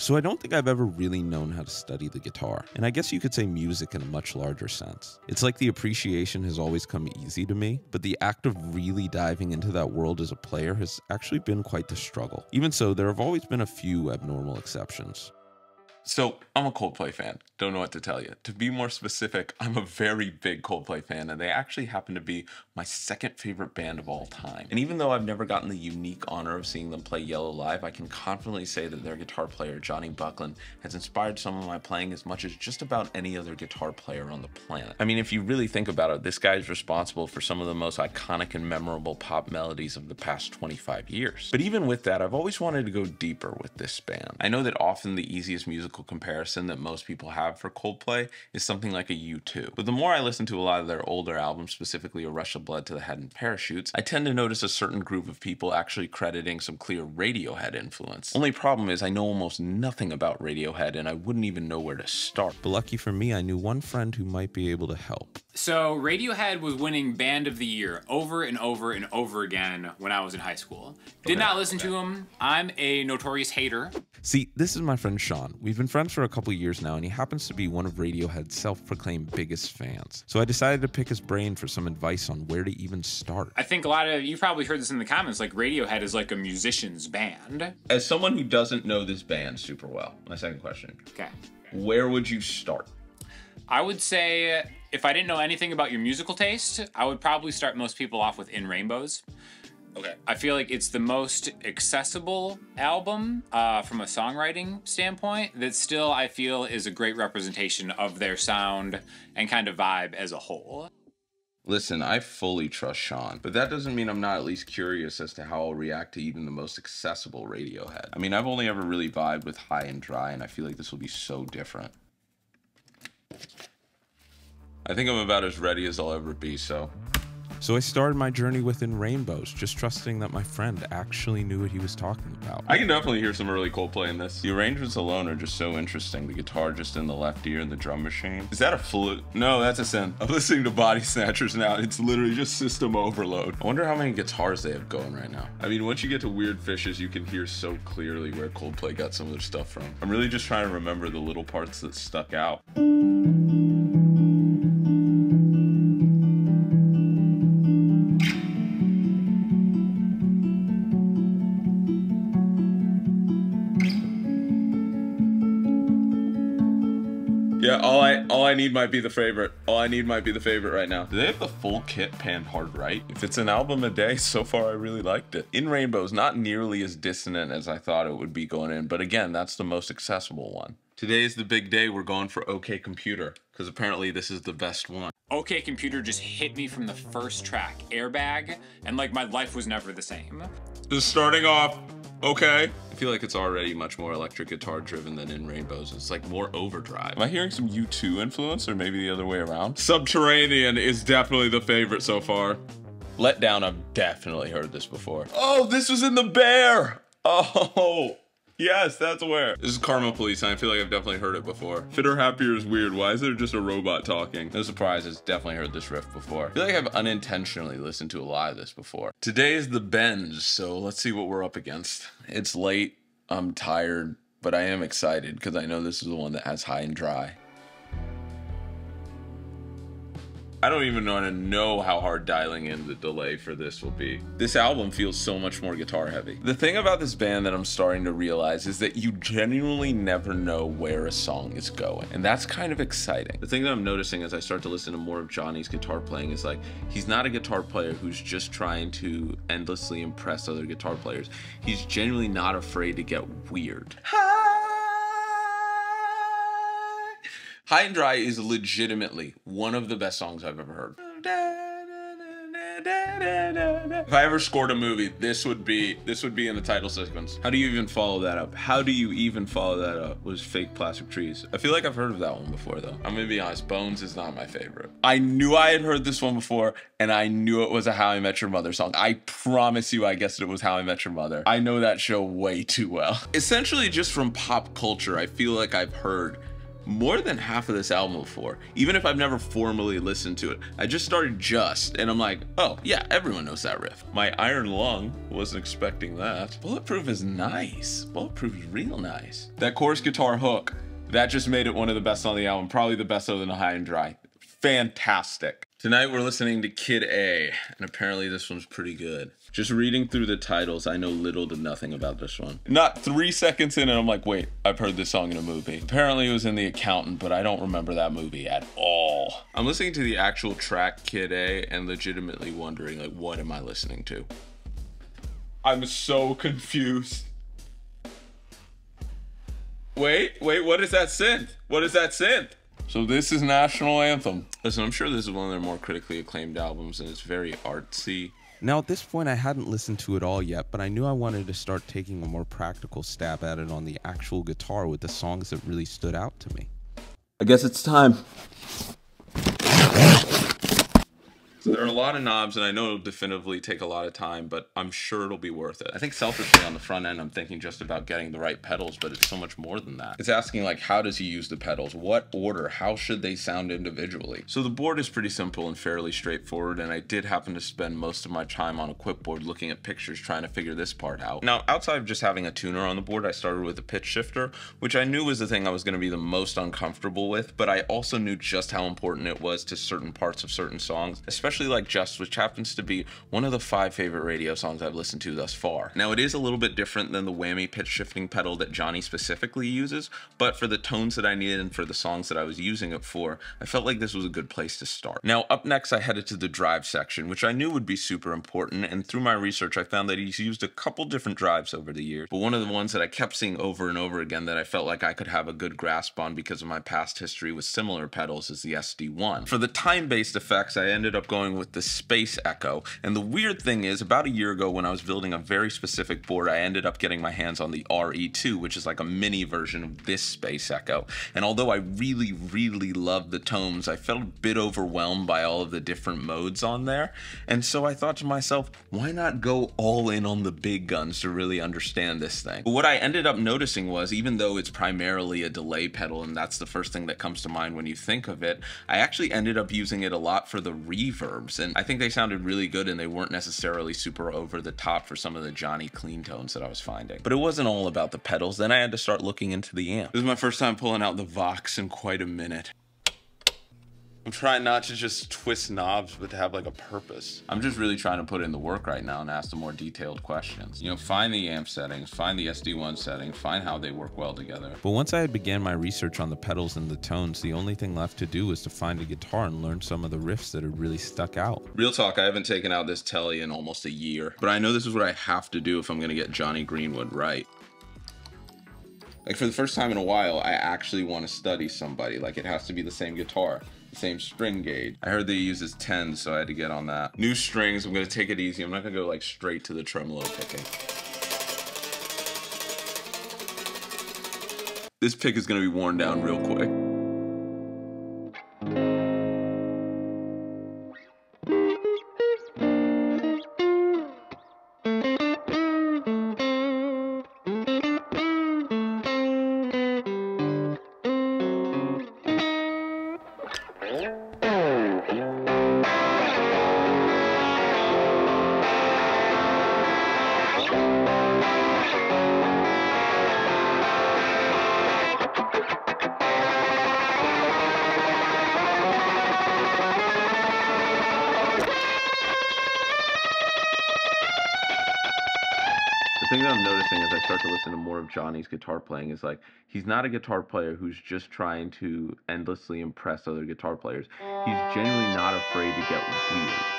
So I don't think I've ever really known how to study the guitar. And I guess you could say music in a much larger sense. It's like the appreciation has always come easy to me, but the act of really diving into that world as a player has actually been quite the struggle. Even so, there have always been a few abnormal exceptions. So I'm a Coldplay fan. Don't know what to tell you. To be more specific, I'm a very big Coldplay fan, and they actually happen to be my second favorite band of all time. And even though I've never gotten the unique honor of seeing them play Yellow live, I can confidently say that their guitar player, Jonny Buckland, has inspired some of my playing as much as just about any other guitar player on the planet. I mean, if you really think about it, this guy is responsible for some of the most iconic and memorable pop melodies of the past 25 years. But even with that, I've always wanted to go deeper with this band. I know that often the easiest musical comparison that most people have for Coldplay is something like a U2. But the more I listen to a lot of their older albums, specifically A Rush of Blood to the Head and Parachutes, I tend to notice a certain group of people actually crediting some clear Radiohead influence. Only problem is I know almost nothing about Radiohead and I wouldn't even know where to start. But lucky for me, I knew one friend who might be able to help. So Radiohead was winning Band of the Year over and over and over again when I was in high school. Did Okay, not listen okay. to him. I'm a notorious hater. See, this is my friend Sean. We've been friends for a couple years now, and he happens to be one of Radiohead's self proclaimed biggest fans. So I decided to pick his brain for some advice on where to even start. I think a lot of you probably heard this in the comments. Like Radiohead is like a musician's band. As someone who doesn't know this band super well, my second question, Okay. where would you start? I would say if I didn't know anything about your musical taste, I would probably start most people off with In Rainbows. Okay. I feel like it's the most accessible album uh, from a songwriting standpoint that still I feel is a great representation of their sound and kind of vibe as a whole. Listen, I fully trust Sean, but that doesn't mean I'm not at least curious as to how I'll react to even the most accessible Radiohead. I mean, I've only ever really vibed with High and Dry, and I feel like this will be so different. I think I'm about as ready as I'll ever be, so. So I started my journey with In Rainbows, just trusting that my friend actually knew what he was talking about. I can definitely hear some early Coldplay in this. The arrangements alone are just so interesting. The guitar just in the left ear and the drum machine. Is that a flute? No, that's a synth. I'm listening to Body Snatchers now. It's literally just system overload. I wonder how many guitars they have going right now. I mean, once you get to Weird Fishes, you can hear so clearly where Coldplay got some of their stuff from. I'm really just trying to remember the little parts that stuck out. Need might be the favorite. All I need might be the favorite right now. Do they have the full kit panned hard right? If it's an album a day, so far I really liked it. In Rainbows, not nearly as dissonant as I thought it would be going in, but again, that's the most accessible one. Today is the big day. We're going for OK Computer because apparently this is the best one. OK Computer just hit me from the first track, Airbag, and like my life was never the same. Just starting off, okay. I feel like it's already much more electric guitar driven than in Rainbows. It's like more overdrive. Am I hearing some U2 influence or maybe the other way around? Subterranean is definitely the favorite so far. Let Down, I've definitely heard this before. Oh, this was in The Bear! Oh, yes, that's where. This is Karma Police, and I feel like I've definitely heard it before. Fitter Happier is weird. Why is there just a robot talking? No surprises, definitely heard this riff before. I feel like I've unintentionally listened to a lot of this before. Today is the Bends, so let's see what we're up against. It's late, I'm tired, but I am excited because I know this is the one that has high and dry. I don't even want to know how hard dialing in the delay for this will be. This album feels so much more guitar heavy. The thing about this band that I'm starting to realize is that you genuinely never know where a song is going. And that's kind of exciting. The thing that I'm noticing as I start to listen to more of Jonny's guitar playing is like, he's not a guitar player who's just trying to endlessly impress other guitar players. He's genuinely not afraid to get weird. High and Dry is legitimately one of the best songs I've ever heard. If I ever scored a movie, this would be this would be in the title sequence. How do you even follow that up? How do you even follow that up? Was fake plastic trees? I feel like I've heard of that one before though. I'm gonna be honest, Bones is not my favorite. I knew I had heard this one before, and I knew it was a How I Met Your Mother song. I promise you, I guessed it was How I Met Your Mother. I know that show way too well. Essentially, just from pop culture, I feel like I've heard more than half of this album before, even if I've never formally listened to it. I just started just, and I'm like, oh, yeah, everyone knows that riff. My Iron Lung wasn't expecting that. Bulletproof is nice. Bulletproof is real nice. That chorus guitar hook, that just made it one of the best on the album, probably the best other than High and Dry. Fantastic. Tonight we're listening to Kid A, and apparently this one's pretty good. Just reading through the titles, I know little to nothing about this one. Not three seconds in, and I'm like, wait, I've heard this song in a movie. Apparently it was in The Accountant, but I don't remember that movie at all. I'm listening to the actual track Kid A and legitimately wondering, like, what am I listening to? I'm so confused. Wait, wait, what is that synth? What is that synth? So this is National Anthem. Listen, I'm sure this is one of their more critically acclaimed albums, and it's very artsy. Now, at this point, I hadn't listened to it all yet, but I knew I wanted to start taking a more practical stab at it on the actual guitar with the songs that really stood out to me. I guess it's time. There are a lot of knobs, and I know it'll definitively take a lot of time, but I'm sure it'll be worth it. I think selfishly on the front end, I'm thinking just about getting the right pedals, but it's so much more than that. It's asking like, how does he use the pedals? What order? How should they sound individually? So the board is pretty simple and fairly straightforward, and I did happen to spend most of my time on Equipboard looking at pictures trying to figure this part out. Now, outside of just having a tuner on the board, I started with a pitch shifter, which I knew was the thing I was going to be the most uncomfortable with, but I also knew just how important it was to certain parts of certain songs, especially like Just, which happens to be one of the five favorite radio songs I've listened to thus far. Now, it is a little bit different than the whammy pitch shifting pedal that Jonny specifically uses, but for the tones that I needed and for the songs that I was using it for, I felt like this was a good place to start. Now, up next, I headed to the drive section, which I knew would be super important, and through my research, I found that he's used a couple different drives over the years, but one of the ones that I kept seeing over and over again that I felt like I could have a good grasp on because of my past history with similar pedals is the SD1. For the time-based effects, I ended up going with the Space Echo. And the weird thing is, about a year ago when I was building a very specific board, I ended up getting my hands on the RE2, which is like a mini version of this Space Echo. And although I really, really love the tones, I felt a bit overwhelmed by all of the different modes on there. And so I thought to myself, why not go all in on the big guns to really understand this thing? But what I ended up noticing was, even though it's primarily a delay pedal, and that's the first thing that comes to mind when you think of it, I actually ended up using it a lot for the reverbs and I think they sounded really good and they weren't necessarily super over the top for some of the Jonny clean tones that I was finding. But it wasn't all about the pedals. Then I had to start looking into the amp. This is my first time pulling out the Vox in quite a minute. I'm trying not to just twist knobs, but to have like a purpose. I'm just really trying to put in the work right now and ask the more detailed questions. You know, find the amp settings, find the SD1 setting, find how they work well together. But once I had began my research on the pedals and the tones, the only thing left to do was to find a guitar and learn some of the riffs that had really stuck out. Real talk, I haven't taken out this Tele in almost a year, but I know this is what I have to do if I'm gonna get Jonny Greenwood right. Like for the first time in a while, I actually want to study somebody. Like it has to be the same guitar the same string gauge. I heard they use uses 10, so I had to get on that. New strings, I'm gonna take it easy. I'm not gonna go like straight to the tremolo picking. This pick is gonna be worn down real quick. I'm noticing as I start to listen to more of Jonny's guitar playing is like he's not a guitar player who's just trying to endlessly impress other guitar players. He's genuinely not afraid to get weird.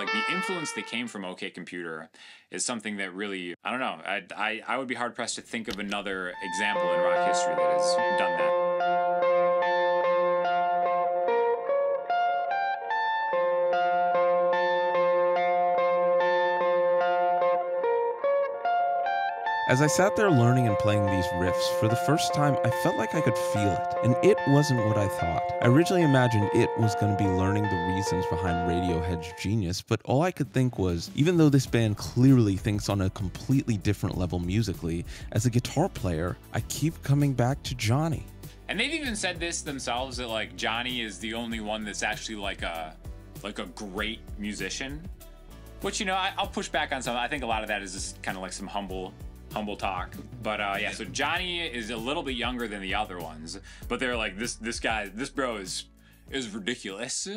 Like the influence that came from OK Computer is something that really I don't know. I I, I would be hard pressed to think of another example in rock history that has done that. As I sat there learning and playing these riffs, for the first time, I felt like I could feel it. And it wasn't what I thought. I originally imagined it was going to be learning the reasons behind Radiohead's genius, but all I could think was even though this band clearly thinks on a completely different level musically, as a guitar player, I keep coming back to Jonny. And they've even said this themselves that like Jonny is the only one that's actually like a like a great musician. Which you know I, will push back on some. I think a lot of that is just kind of like some humble humble talk. But uh, yeah, so Jonny is a little bit younger than the other ones, but they're like this this guy this bro is is ridiculous.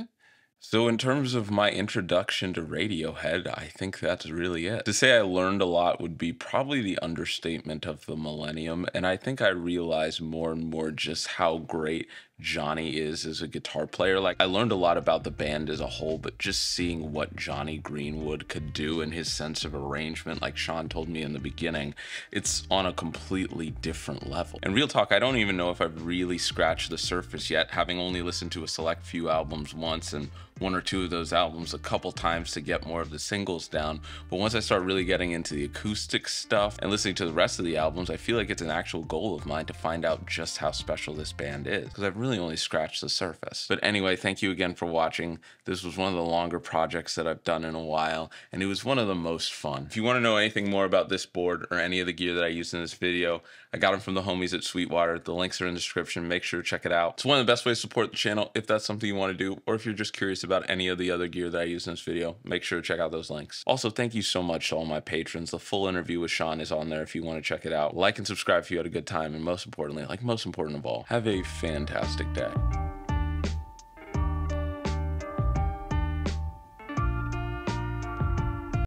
So, in terms of my introduction to Radiohead, I think that's really it. To say I learned a lot would be probably the understatement of the millennium, and I think I realized more and more just how great Jonny is as a guitar player. Like, I learned a lot about the band as a whole, but just seeing what Jonny Greenwood could do and his sense of arrangement, like Sean told me in the beginning, it's on a completely different level. And real talk, I don't even know if I've really scratched the surface yet, having only listened to a select few albums once and one or two of those albums a couple times to get more of the singles down. But once I start really getting into the acoustic stuff and listening to the rest of the albums, I feel like it's an actual goal of mine to find out just how special this band is because I've really only scratched the surface. But anyway, thank you again for watching. This was one of the longer projects that I've done in a while, and it was one of the most fun. If you want to know anything more about this board or any of the gear that I used in this video, I got them from the homies at Sweetwater. The links are in the description. Make sure to check it out. It's one of the best ways to support the channel if that's something you want to do, or if you're just curious about any of the other gear that I use in this video, make sure to check out those links. Also, thank you so much to all my patrons. The full interview with Sean is on there if you want to check it out. Like and subscribe if you had a good time, and most importantly, like most important of all, have a fantastic day.